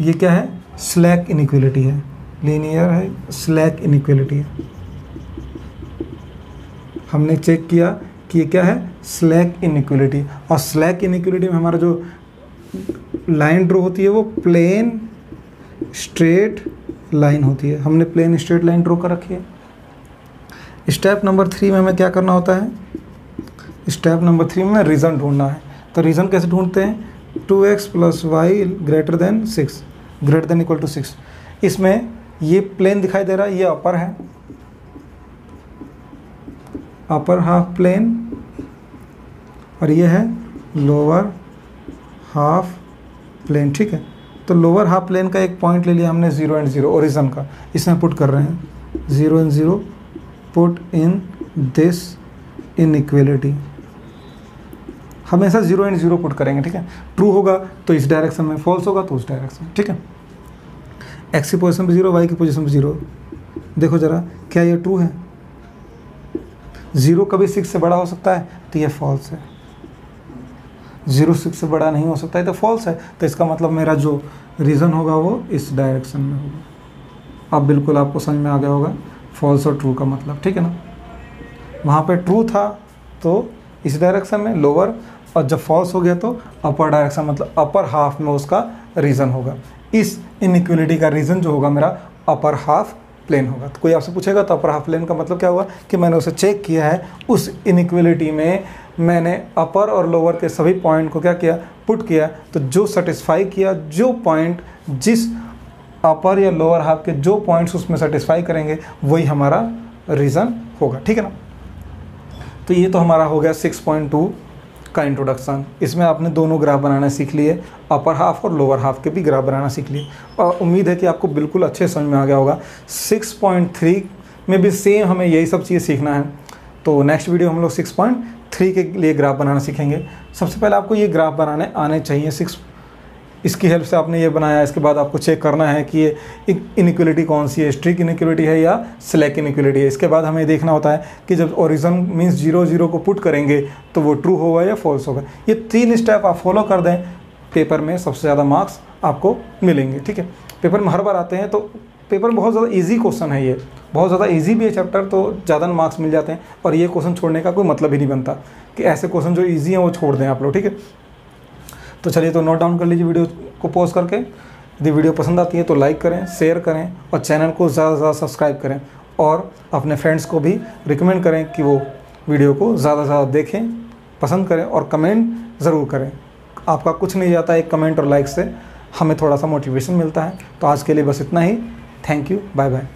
ये क्या है? स्लैक इनइक्वलिटी है। लीनियर है स्लैक इनइक्वलिटी है। हमने चेक किया कि ये क्या है? स्लैक इनइक्वलिटी और स्लैक इनइक्वलिटी में हमारा जो लाइन ड्रो होती है वो प्लेन स्ट्रेट लाइन होती है। हमने प्लेन स्ट्रेट लाइन ड्रॉ कर रखी है। स्टेप नंबर थ्री में हमें क्या करना होता है? स्टेप नंबर थ्री में रीज़न ढूंढना है। तो रीज़न कैसे ढूंढते हैं? Two x plus y greater than six greater than equal to six इसमें ये प्लेन दिखाई दे रहा है, ये अपर है। अपर हाफ़ प्लेन और ये है लोअर हाफ़ प्लेन ठीक है? तो लोअर हाफ़ प्लेन का एक पॉइंट ले लिया हमने ज़ीरो एंड ज़ीरो ओरिजन का। इसमें पुट कर रहे हैं। Zero and zero put in this inequality हमेशा ज़ीरो एंड ज़ीरो पुट करेंगे, ठीक है? ट्रू होगा तो इस डायरेक्शन में फॉल्स होगा तो उस डायरेक्शन में ठीक है? एक्स की पोजीशन पे ज़ीरो वाई की पोजीशन पे ज़ीरो देखो ज़रा, क्या ये ट्रू है? ज़ीरो कभी सिक्स से बड़ा हो सकता है तो ये फॉल्स है। ज़ीरो सिक्स से बड़ा नहीं हो सकता है तो फॉल्स है। तो इसका मतलब मेरा जो रीज़न होगा वो इस डायरेक्शन में होगा। अब बिल्कुल आपको समझ में आ गया होगा फॉल्स और ट्रू का मतलब ठीक है ना? वहाँ पे ट्रू था तो इस डायरेक्शन में लोअर और जब फॉल्स हो गया तो अपर डायरेक्शन मतलब अपर हाफ़ में उसका रीज़न होगा। इस इनइक्वलिटी का रीज़न जो होगा मेरा अपर हाफ़ प्लेन होगा। तो कोई आपसे पूछेगा तो अपर हाफ़ प्लेन का मतलब क्या हुआ कि मैंने उसे चेक किया है, उस इनइक्वलिटी में मैंने अपर और लोअर के सभी पॉइंट को क्या किया पुट किया। तो जो सेटिस्फाई किया, जो पॉइंट जिस अपर या लोअर हाफ़ के जो पॉइंट्स उसमें सेटिस्फाई करेंगे, वही हमारा रीज़न होगा। ठीक है ना? तो ये तो हमारा हो गया 6.2 का इंट्रोडक्शन इसमें आपने दोनों ग्राफ बनाना सीख लिए अपर हाफ़ और लोअर हाफ़ के भी ग्राफ बनाना सीख लिए। और उम्मीद है कि आपको बिल्कुल अच्छे समझ में आ गया होगा। 6.3 में भी सेम हमें यही सब चीज़ सीखना है। तो नेक्स्ट वीडियो हम लोग 6.3 के लिए ग्राफ बनाना सीखेंगे। सबसे पहले आपको ये ग्राफ बनाने आने चाहिए सिक्स इसकी हेल्प से आपने ये बनाया, इसके बाद आपको चेक करना है कि ये इनइक्वलिटी कौन सी है? स्ट्रिक इनइक्वलिटी है या स्लैक इनइक्वलिटी है? इसके बाद हमें देखना होता है कि जब ओरिजन मीन्स ज़ीरो ज़ीरो को पुट करेंगे तो वो ट्रू होगा या फॉल्स होगा? ये तीन स्टेप आप फॉलो कर दें पेपर में सबसे ज़्यादा मार्क्स आपको मिलेंगे, ठीक है? पेपर में हर बार आते हैं तो पेपर में बहुत ज़्यादा ईजी क्वेश्चन है ये। बहुत ज़्यादा ईजी भी है चैप्टर तो ज़्यादा मार्क्स मिल जाते हैं, और ये क्वेश्चन छोड़ने का कोई मतलब ही नहीं बनता कि ऐसे क्वेश्चन जो ईजी हैं, वो छोड़ दें आप लोग, ठीक है? तो चलिए तो नोट डाउन कर लीजिए वीडियो को पोस्ट करके। यदि वीडियो पसंद आती है तो लाइक करें शेयर करें और चैनल को ज़्यादा से ज़्यादा सब्सक्राइब करें और अपने फ्रेंड्स को भी रिकमेंड करें कि वो वीडियो को ज़्यादा से ज़्यादा देखें, पसंद करें और कमेंट ज़रूर करें। आपका कुछ नहीं जाता एक कमेंट और लाइक से, हमें थोड़ा सा मोटिवेशन मिलता है। तो आज के लिए बस इतना ही। Thank you bye bye